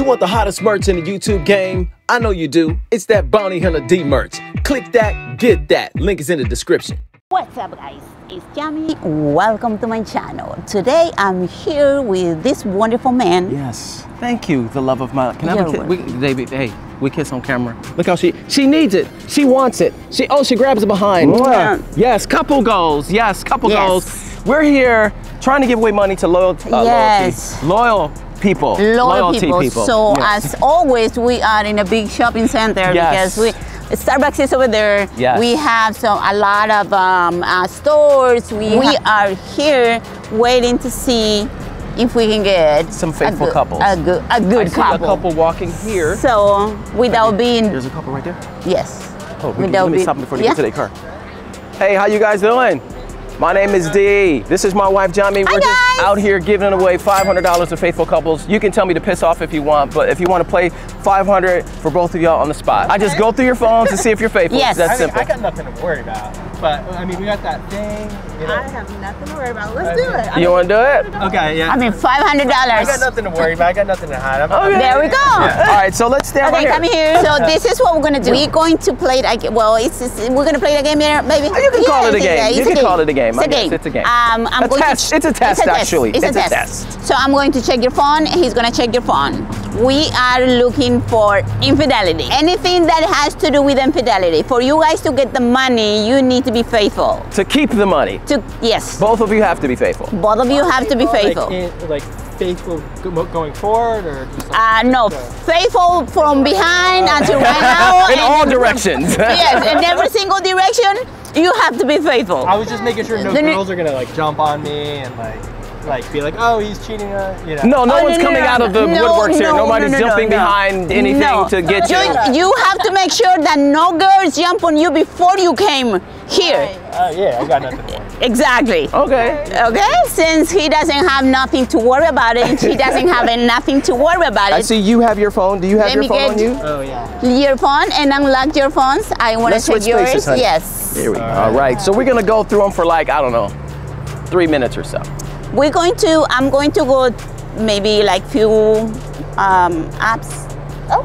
You want the hottest merch in the YouTube game? I know you do. It's that Bounty Hunter D merch. Click that, get that. Link is in the description. What's up guys? It's Yami. Welcome to my channel. Today I'm here with this wonderful man. Yes. Thank you, the love of my. Can I You're have a kiss? We, David, hey, we kiss on camera. Look how she she needs it. She wants it. She oh she grabs it behind. Yeah. Yes, couple goals. Yes, couple Yes. goals. We're here trying to give away money to loyal uh, Yes. loyalty, loyal people. Loyal Loyalty people. So Yes. as always, we are in a big shopping center Yes. because we Starbucks is over there. Yes. We have so a lot of um, uh, stores. We, we are here waiting to see if we can get Some faithful good, couples. A good, a I good see couple. a couple walking here. So without being There's a couple right there. yes. Oh, we, without let me being- stop before they yeah. get to their car. Hey, how you guys doing? My name is Dee. This is my wife, Yami. Hi, We're just guys. out here giving away $500 to faithful couples. You can tell me to piss off if you want, but if you want to play 500 for both of y'all on the spot, I just go through your phones to see if you're faithful. Yes. That's I mean, simple. I got nothing to worry about. But I mean, we got that thing. You know. I have nothing to worry about. Let's do it. you want to do it? Okay, yeah. I mean, $500. I got dollars. nothing to worry about. I got nothing to hide. I'm, Okay. There we go. All right, so let's stand Okay, right come here. So this is what we're gonna do. We're going to play. Like, well, it's, it's we're gonna play the game here, baby. You can call it a it's game. You it's can call it a game. It's I a guess game. it's a game. Um, I'm A going test. To, It's a test, actually. It's, It's a, a test. test. So I'm going to check your phone. And he's gonna check your phone. We are looking for infidelity. Anything that has to do with infidelity. For you guys to get the money, you need to be faithful. To keep the money, To yes, both of you have to be faithful. both of you have to be faithful. Like, in, like faithful going forward, or just like, Uh, no, faithful from behind until right now. In and all directions. yes, in every single direction, you have to be faithful. I was just making sure no Then girls are gonna like jump on me and like like be like, oh, he's cheating on you know. No, no Oh, one's no, no, coming no, out of the no, woodworks here. Nobody's no, no, jumping no. behind anything No. to get you, you. you have to make sure that no girls jump on you before you came here. Uh, yeah, I got nothing. Exactly. Okay. Okay, since he doesn't have nothing to worry about it, she doesn't have nothing to worry about it. I it. see you have your phone. Do you have Let your me phone on get- you? Oh yeah. Your phone and unlock your phones. I want to Let's check switch yours. spaces, honey. yes. Here we go. All right. So we're gonna go through them for like I don't know, three minutes or so. We're going to. I'm going to go maybe like few um, apps.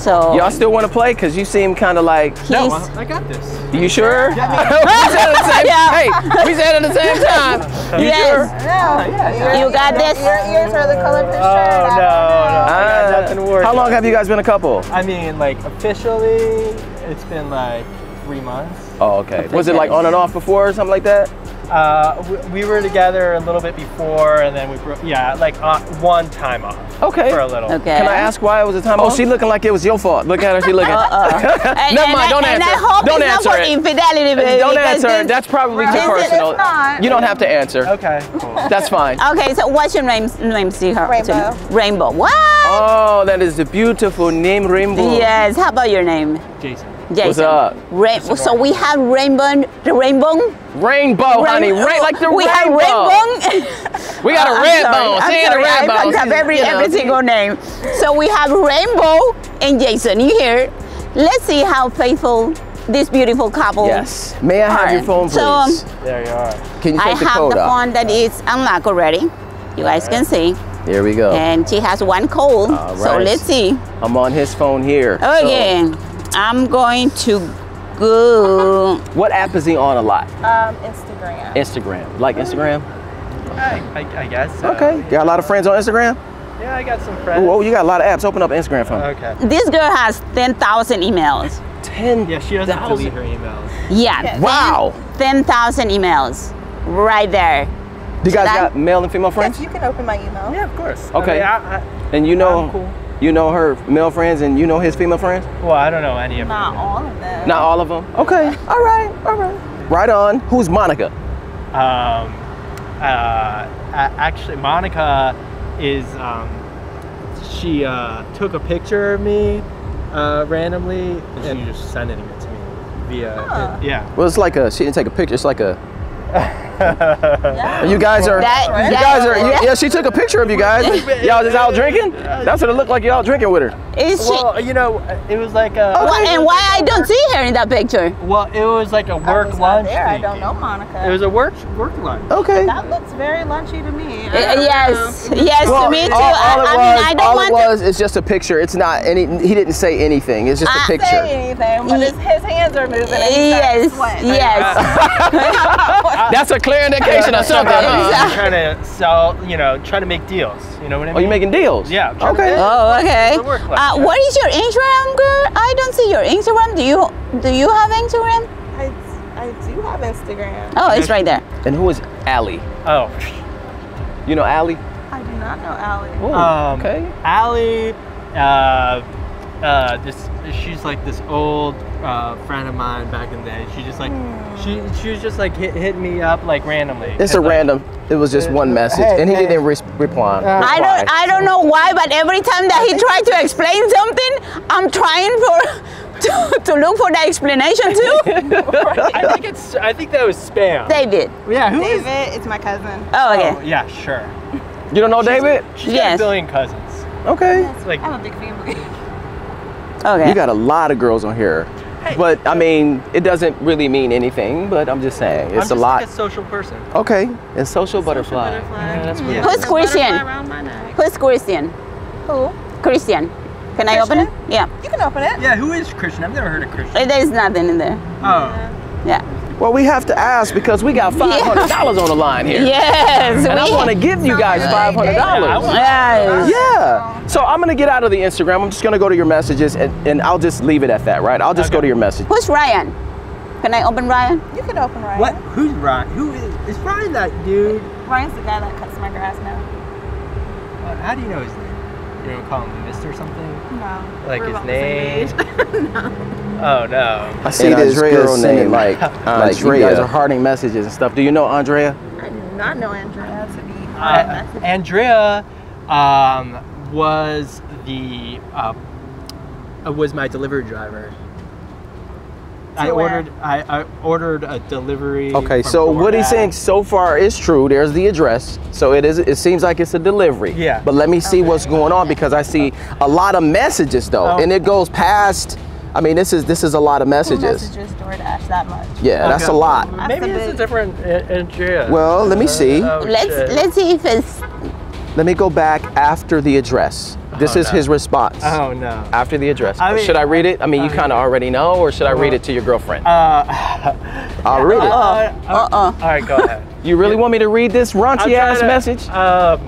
So Y'all still want to play? Cause you seem kind of like. No, he's- I I got this. You sure? we said at the same. Yeah. Hey, we said at the same time. You Yes. sure? Yeah. You got this? Your ears are the color of his Oh shirt. no, no, I got Uh, nothing to worry. How long have you guys been a couple? I mean, like officially, it's been like three months. Oh, okay. Was it like on and off before or something like that? Uh, we, we were together a little bit before, and then we broke. Yeah, like uh, one time off. Okay. For a little. Okay. Can I ask why it was a time? Off? Oh, she looking like it was your fault. Look at her. She looking. And- Never and mind. Don't and answer. I hope Don't it's answer not for it. infidelity, baby. Don't answer. this- That's probably too personal. it's not. You don't have to answer. Okay. Cool. That's fine. Okay, so what's your name? Name, see her. Rainbow. Rainbow. What? Oh, that is a beautiful name, Rainbow. Yes. How about your name? Jason. Jason. What's up? Rain- so we have rainbow. The rainbow. Rainbow, honey. Rain, like the we rainbow. have rainbow. We got a I'm red sorry, bone. I'm She ain't a sorry, red I bone. fucked up every, you know. every single name. So we have Rainbow and Jason. You here? Let's see how faithful this beautiful couple. Yes. May I have are. your phone, So, um, please? There you are. Can you I take the have code the out? phone that is unlocked already. You guys can see. Here we go. And she has one code. All So let's see. I'm on his phone here. So, Okay. I'm going to go. what app is he on a lot? Um, Instagram. Instagram. Like Instagram? I, I, I guess. So. Okay. Got a lot of friends on Instagram? Yeah, I got some friends. Ooh, oh, you got a lot of apps. Open up Instagram for me. Okay. This girl has 10,000 emails. Ten. Yeah, she doesn't thousand. delete her emails. Yeah. Wow. 10,000 emails. Right there. You guys Should I- got male and female friends? Yes, you can open my email. Yeah, of course. Okay. I mean, I, I, And you know, I'm cool. You know her male friends, and you know his female friends. well, I don't know any of them. Not all of them. Not all of them. Okay. All right. All right. Right on. Who's Monica? Um, uh, actually, Monica is. Um, she uh, took a picture of me uh, randomly, and she just sending it to me via. Huh. yeah. Well, it's like a. She didn't take a picture. It's like a. Yeah. You guys are. That- you that- guys are. you- yeah, she took a picture of you guys. Y'all just out drinking. That's what it looked like. Y'all drinking with her. Is she? Well, you know, it was like a. Wha- and why I don't see her in that picture? Well, it was like a work was not lunch. there. I don't know Monica. It was a work work lunch. Okay. that looks very lunchy to me. Uh, yes, know. yes, Well, to me too. all, all I, it I was, mean, I don't all want it to. was is just a picture. It's not any. He didn't say anything. It's just a I- picture. Say anything, but his, his hands are moving. And he Yes, starts yes. That's a clear indication of something. huh? I'm trying to sell, you know, trying to make deals. You know what I mean? Oh, you making deals? Yeah, I'm to Okay. Oh, okay. It's a work life, Uh, what is your Instagram, girl? I don't see your Instagram. Do you do you have Instagram? I, I do have Instagram. Oh, it's right there. And who is Allie? Oh. You know Allie? I do not know Allie. Oh, Um, okay. Allie, uh, uh, this she's like this old uh, friend of mine back in the day. She just like she she was just like hit, hit me up like randomly. It's a like, random. It was just one message, Hey, and he hey. didn't res- reply. I don't I don't know why, but every time that he tried to explain something, I'm trying for to, to look for the explanation too. I think it's I think that was spam. David. yeah, who is? David, it's my cousin. Oh, Oh, yeah, sure. You don't know David? She's got Yes. a billion cousins. Okay. It's like I have a big family. Okay. You got a lot of girls on here. But I mean, it doesn't really mean anything. But I'm just saying, I'm it's just a lot. like a social person. okay, and social butterfly. Yeah, that's hmm. Yeah. Who's Christian? butterfly around my neck. Who's Christian? Who? Christian. Can I open it? Yeah. You can open it. Yeah, who is Christian? I've never heard of Christian. There's nothing in there. Oh. Yeah. Well, we have to ask because we got five hundred dollars on the line here, Yes. and I want to give you guys five hundred dollars. Yes. Yeah. So I'm gonna get out of the Instagram. I'm just gonna go to your messages, and, and I'll just leave it at that, right? I'll just go to your message. Who's Ryan? Can I open Ryan? You can open Ryan. What? Who's Ryan? Who is? Is Ryan that dude? Ryan's the guy that cuts my grass now. Uh, how do you know his name? You don't call him Mr. something? No. Like We're his about the same name? age. Oh no. I see And this Andrea's girl sending, named like like you Andrea. guys are hearting messages and stuff. Do you know Andrea? I do not know Andrea to be Uh, Andrea um, was the uh, uh, was my delivery driver. I where? ordered I, I ordered a delivery. Okay, from so what he's DoorDash. saying so far is true. There's the address. So it is it seems like it's a delivery. Yeah. But let me see what's going on because I see a lot of messages though. Oh. And it goes past I mean this is this is a lot of Who messages. messages DoorDash that much? Yeah, that's a Okay. lot. That's Maybe a it's a different uh, Andrea. Well, let me see. Oh, Let's shit. let's see if it's Let me go back after the address. This Oh, is no. his response. Oh no. After the address. I mean- should I read it? I mean, you kind of already know, or should I read it to your girlfriend? Uh, I'll read it. uh, Uh-uh. All right, go ahead. You really want me to read this I'm raunchy ass to- message? Um,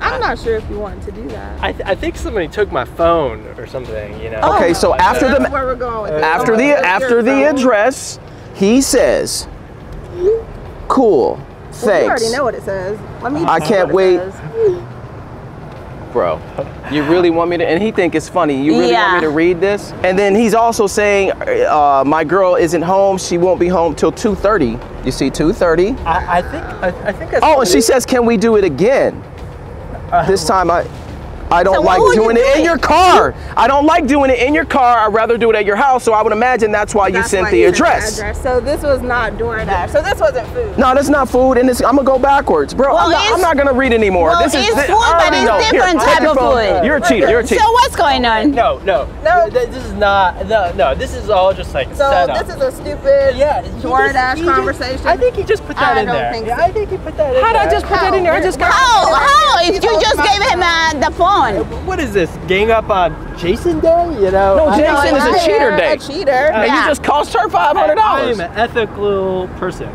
I'm not sure if you want to do that. I, th- I think somebody took my phone or something. You know. Okay, so after That's the where we're going with this. after the Let's after the it, bro. address, he says, "Cool, Well, you already know what it says. Let me. I can't what it wait. Says. bro. You really want me to?" And he think it's funny. You really want me to read this? And then he's also saying, uh, "My girl isn't home. She won't be home till 2:30. You see, 2:30. I, I think I, I think. That's Oh, and she says, "Can we do it again?" This time I. I don't So like what would you doing it in your car. I don't like doing it in your car. I'd rather do it at your house. So I would imagine that's why you sent why the you sent address. address. So this was not DoorDash. So this wasn't food. No, that's not food, and it's, I'm gonna go backwards, bro. Well, I'm, not, I'm not gonna read anymore. well, this is it's thi- food, but it's know. Different take type of phone. food. You're a cheater. You're a cheater. So what's going on? No, no, No. This is not. No, no. This is all just like So set up. this is a stupid yeah, he just- DoorDash just- conversation. I think he just put that I in don't there. think so. I think he put that in How'd there. I just put that in there? I just got. How? How? If you told just my gave him uh, the phone. What is this? Gang up on Jason Day? You know? No, Jason is a it's cheater a day. cheater. And Yeah. you just cost her five hundred dollars. I'm an ethical person,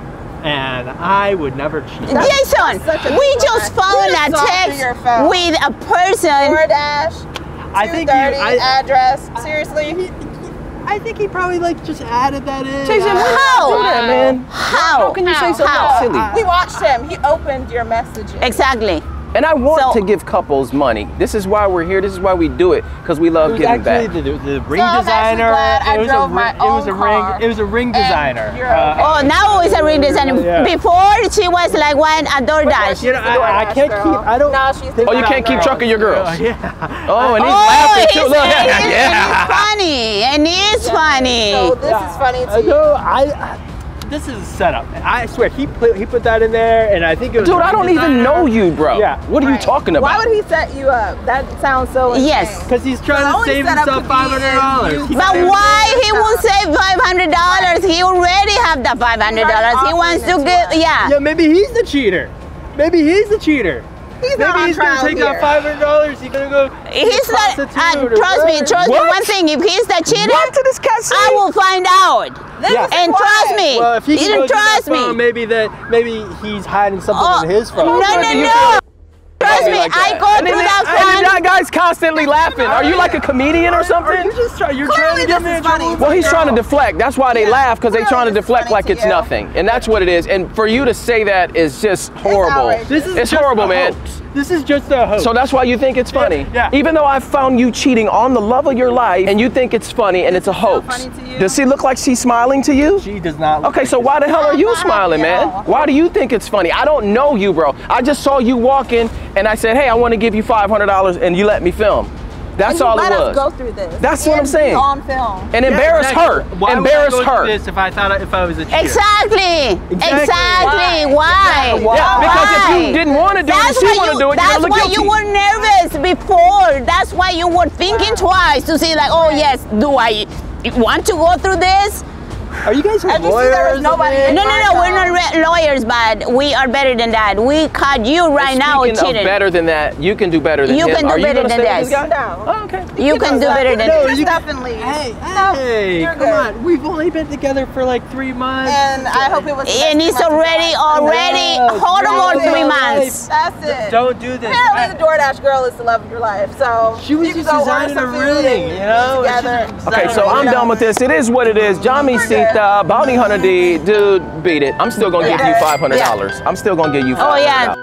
and I would never cheat. Jason, such we big just lie. found a just saw through your text with a person. DoorDash. I think you, 230 I, address. Seriously. I think he probably like just added that in. Jason, I- How? do that, man? How? How can you say something How? silly? We watched him. He opened your messages. Exactly. And I want So- to give couples money. This is why we're here. This is why we do it because we It love was giving actually back. the, the ring So I'm actually designer. I it was drove a, my ring- it was a own ring. It was a ring designer. Uh, okay. Oh, now it's a ring designer. Yeah. Before she was like one a DoorDash. You know, I, I can't keep. I don't. No, she's Oh, you can't keep girls. track of your girls. Uh, yeah. Oh, and he's Oh, laughing it's, too. Look, it's, it's yeah. funny and it's funny. So this is funny to I you. know. I. this is a setup. I swear he put he put that in there, and I think it was. Dude, I don't even know you, bro. Yeah. What are you talking about? Why would he set you up? That sounds so Yes. Because he's trying The to save himself could five be hundred if dollars. you- But why he will save five hundred dollars? He already have the five hundred dollars. He wants to to get yeah. Yeah, maybe he's the cheater. Maybe he's the cheater. He's Maybe not he's gonna take here. out five hundred dollars. He's gonna go. He's not. Uh, trust me, whatever. trust me. One thing, if he's the cheater, What did this cat say? I will find out. This Yeah. is And why. trust me, Well, if he can you go through that trust me. phone, maybe that maybe he's hiding something Oh, in his phone. no, no, no. Trust me me, like I go And then through that, that and then phone. that guy's constantly laughing. Are you like a comedian or Are something? you just trying? You're Clearly trying to get this is funny. Well, he's trying to deflect. That's why they Yeah. laugh because they're trying to deflect like to it's you. nothing, and that's what it is. And for you to say that is just horrible. outrageous. This is it's just horrible, man. hoax. This is just a hoax. So that's why you think it's funny. yeah. Even though I found you cheating on the love of your life, and you think it's funny, and it's a hoax. funny to you? Does she look like she's smiling to you? she does not. Look Okay, like so why the hell are you smiling, man? Why do you think it's funny? I don't know you, bro. I just saw you walking, and I said, "Hey, I want to give you five hundred dollars," and you let me film. That's And you all let it us was. go through this. That's what I'm And saying. On film. and Yeah, embarrass exactly. her. Why embarrass would I go her. through This if I thought if I was a cheater. Exactly. Exactly. Exactly. Why? Why? Yeah, because if you didn't want to do it, and That's she why want to do it, that's gonna look why guilty. you were nervous before. That's why you were thinking twice to see like, oh yes, do I want to go through this? Are you guys And you see lawyers? there was nobody in? No, no, no. We're not lawyers, but we are better than that. We caught you right now Speaking cheating. of better than that, you can do better than You him. can do Are better gonna than stay with that. this guy? No. Oh, okay. You can do better than No, that. you- definitely. Hey, No, hey, you're come good. on. We've only been together for like three months. And I hope it was. the And best it's three months of your already, already No, horrible no, three months. That's it. Don't do this. Apparently, the DoorDash girl is the love of your life. So She was just designing a some ring, you know? eat Together. It's just- Okay, so I'm done with this. It is what it is. Johnny Sita, Bounty Hunter D, dude, beat it. I'm still gonna give you $500. I'm still gonna give you $500. Oh, yeah.